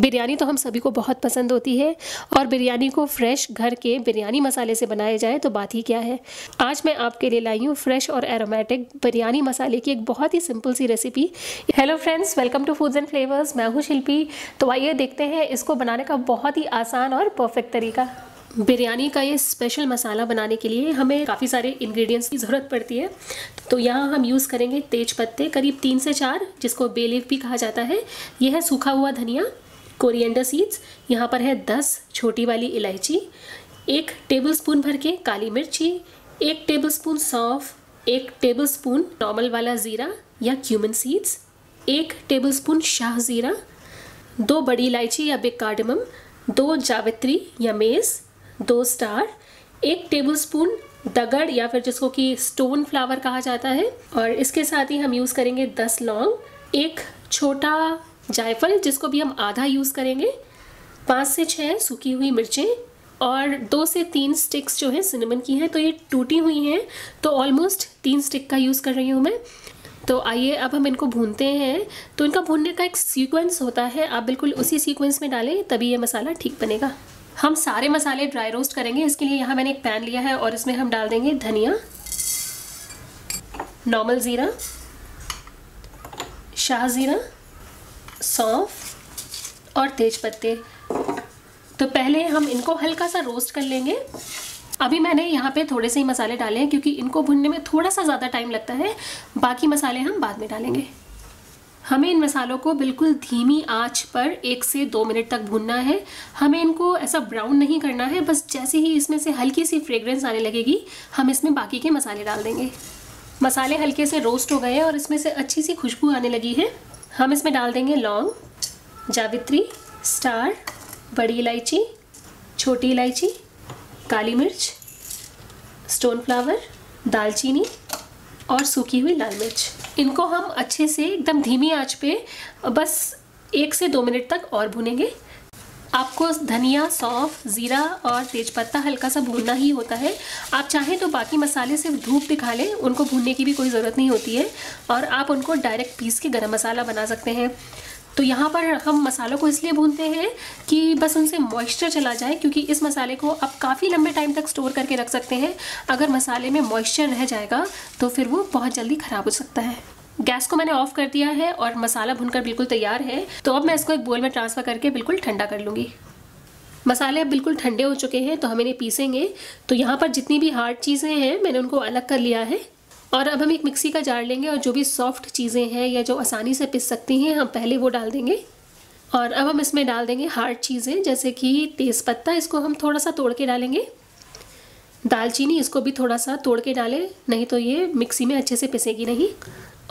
बिरयानी तो हम सभी को बहुत पसंद होती है और बिरयानी को फ्रेश घर के बिरयानी मसाले से बनाया जाए तो बात ही क्या है। आज मैं आपके लिए लाई हूँ फ्रेश और एरोमेटिक बिरयानी मसाले की एक बहुत ही simple C recipe hello friends welcome to foods and flavours मैं हूँ शिल्पी। तो आइए देखते हैं इसको बनाने का बहुत ही आसान और परफेक्ट तरीका। बिरयानी का ये स्पेशल मसाला बनाने के लिए हमें काफ़ी सारे इंग्रेडिएंट्स की ज़रूरत पड़ती है। तो यहाँ हम यूज़ करेंगे तेज पत्ते, करीब तीन से चार, जिसको बेलीफ भी कहा जाता है। यह है सूखा हुआ धनिया। कोरिएंडर सीड्स, यहाँ पर है दस छोटी वाली इलायची, एक टेबल स्पून भर के काली मिर्ची, एक टेबल स्पून सौंफ, एक टेबल स्पून नॉर्मल वाला ज़ीरा या क्यूमन सीड्स, एक टेबल स्पून शाह ज़ीरा, दो बड़ी इलायची या बिग कार्डमम, दो जावित्री या मेज़, दो स्टार, एक टेबलस्पून दगड़ या फिर जिसको कि स्टोन फ्लावर कहा जाता है, और इसके साथ ही हम यूज़ करेंगे दस लौंग, एक छोटा जायफल, जिसको भी हम आधा यूज़ करेंगे, पाँच से छः सूखी हुई मिर्चें, और दो से तीन स्टिक्स जो है, सिनेमन की हैं तो ये टूटी हुई हैं तो ऑलमोस्ट तीन स्टिक का यूज़ कर रही हूँ मैं। तो आइए, अब हम इनको भूनते हैं। तो इनका भूनने का एक सीक्वेंस होता है, आप बिल्कुल उसी सीक्वेंस में डालें, तभी ये मसाला ठीक बनेगा। हम सारे मसाले ड्राई रोस्ट करेंगे, इसके लिए यहाँ मैंने एक पैन लिया है, और इसमें हम डाल देंगे धनिया नॉर्मल ज़ीरा, शाह ज़ीरा सौंफ और तेज पत्ते। तो पहले हम इनको हल्का सा रोस्ट कर लेंगे। अभी मैंने यहाँ पे थोड़े से ही मसाले डाले हैं क्योंकि इनको भुनने में थोड़ा सा ज़्यादा टाइम लगता है। बाकी मसाले हम बाद में डालेंगे। हमें इन मसालों को बिल्कुल धीमी आँच पर एक से दो मिनट तक भूनना है। हमें इनको ऐसा ब्राउन नहीं करना है, बस जैसे ही इसमें से हल्की सी फ्रेग्रेंस आने लगेगी, हम इसमें बाकी के मसाले डाल देंगे। मसाले हल्के से रोस्ट हो गए हैं और इसमें से अच्छी सी खुशबू आने लगी है। हम इसमें डाल देंगे लौंग, जावित्री, स्टार, बड़ी इलायची, छोटी इलायची, काली मिर्च, स्टोन फ्लावर, दालचीनी और सूखी हुई लाल मिर्च। इनको हम अच्छे से एकदम धीमी आँच पे बस एक से दो मिनट तक और भुनेंगे। आपको धनिया, सौंफ, ज़ीरा और तेज़पत्ता हल्का सा भूनना ही होता है। आप चाहें तो बाकी मसाले सिर्फ़ धूप दिखा लें, उनको भूनने की भी कोई ज़रूरत नहीं होती है और आप उनको डायरेक्ट पीस के गरम मसाला बना सकते हैं। तो यहाँ पर हम मसालों को इसलिए भूनते हैं कि बस उनसे मॉइस्चर चला जाए, क्योंकि इस मसाले को आप काफ़ी लंबे टाइम तक स्टोर करके रख सकते हैं। अगर मसाले में मॉइस्चर रह जाएगा तो फिर वो बहुत जल्दी ख़राब हो सकता है। गैस को मैंने ऑफ़ कर दिया है और मसाला भुनकर बिल्कुल तैयार है। तो अब मैं इसको एक बोल में ट्रांसफ़र करके बिल्कुल ठंडा कर लूँगी। मसाले अब बिल्कुल ठंडे हो चुके हैं तो हम इन्हें पीसेंगे। तो यहाँ पर जितनी भी हार्ड चीज़ें हैं, मैंने उनको अलग कर लिया है। और अब हम एक मिक्सी का जार लेंगे और जो भी सॉफ्ट चीज़ें हैं या जो आसानी से पिस सकती हैं, हम पहले वो डाल देंगे। और अब हम इसमें डाल देंगे हार्ड चीज़ें, जैसे कि तेज़पत्ता, इसको हम थोड़ा सा तोड़ के डालेंगे। दालचीनी, इसको भी थोड़ा सा तोड़ के डालें, नहीं तो ये मिक्सी में अच्छे से पिसेगी नहीं।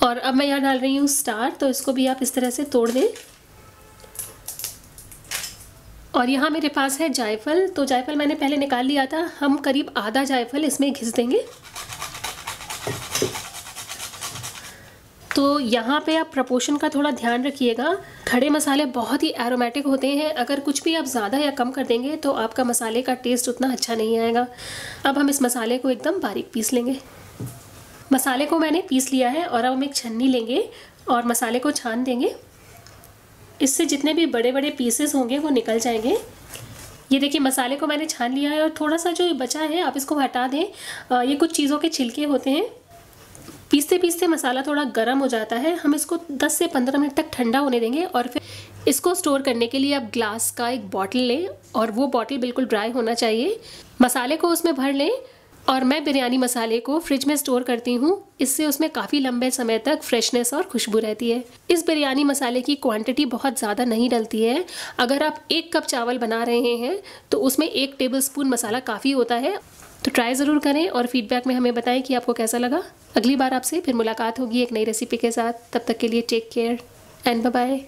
और अब मैं यहाँ डाल रही हूँ स्टार तो इसको भी आप इस तरह से तोड़ दें। और यहाँ मेरे पास है जायफल तो जायफल मैंने पहले निकाल लिया था। हम करीब आधा जायफल इसमें घिस देंगे। तो यहाँ पे आप प्रपोर्शन का थोड़ा ध्यान रखिएगा। खड़े मसाले बहुत ही एरोमेटिक होते हैं। अगर कुछ भी आप ज़्यादा या कम कर देंगे तो आपका मसाले का टेस्ट उतना अच्छा नहीं आएगा। अब हम इस मसाले को एकदम बारीक पीस लेंगे। मसाले को मैंने पीस लिया है और अब हम एक छन्नी लेंगे और मसाले को छान देंगे। इससे जितने भी बड़े बड़े पीसेस होंगे वो निकल जाएँगे। ये देखिए मसाले को मैंने छान लिया है और थोड़ा सा जो ये बचा है आप इसको हटा दें। आ, ये कुछ चीज़ों के छिलके होते हैं। पीसते पीसते मसाला थोड़ा गर्म हो जाता है। हम इसको 10 से 15 मिनट तक ठंडा होने देंगे और फिर इसको स्टोर करने के लिए आप ग्लास का एक बॉटल लें और वो बॉटल बिल्कुल ड्राई होना चाहिए। मसाले को उसमें भर लें और मैं बिरयानी मसाले को फ्रिज में स्टोर करती हूँ। इससे उसमें काफ़ी लंबे समय तक फ्रेशनेस और खुशबू रहती है। इस बिरयानी मसाले की क्वांटिटी बहुत ज़्यादा नहीं डलती है। अगर आप एक कप चावल बना रहे हैं तो उसमें एक टेबल स्पून मसाला काफ़ी होता है। तो ट्राई ज़रूर करें और फीडबैक में हमें बताएँ कि आपको कैसा लगा। अगली बार आपसे फिर मुलाकात होगी एक नई रेसिपी के साथ। तब तक के लिए टेक केयर एंड बाय